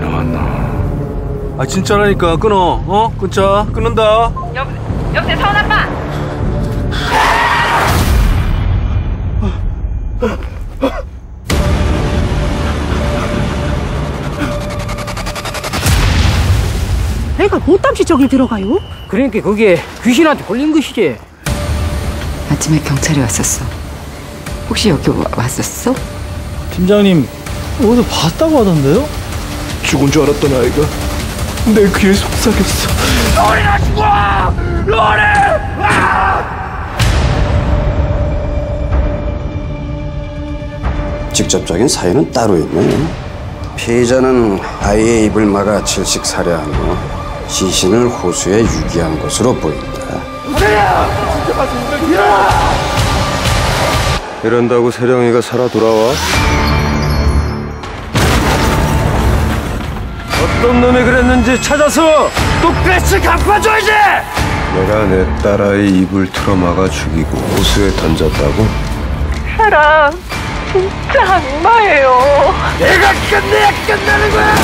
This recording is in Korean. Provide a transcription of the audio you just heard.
아 진짜라니까 끊어 어 끊자 끊는다 여, 여보세요 서운 아빠 애가 못담시 저길 들어가요? 그러니까 그게 귀신한테 걸린 것이지. 아침에 경찰이 왔었어. 혹시 여기 와- 왔었어? 팀장님 어디서 봤다고 하던데요? 죽은 줄 알았던 아이가 내 귀에 속삭였어 직접적인 사유는 따로 있네. 피해자는 아이의 입을 막아 질식 살해하며 시신을 호수에 유기한 것으로 보인다. 이런다고 세령이가 살아 돌아와? 어떤 놈이 그랬는지 찾아서 똑같이 갚아줘야지 내가 내 딸아이 입을 틀어막아 죽이고 호수에 던졌다고? 사랑 진짜 악마예요. 내가 끝내야 끝나는 거야